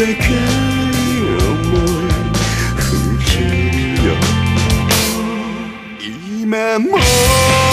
こと思い。今も。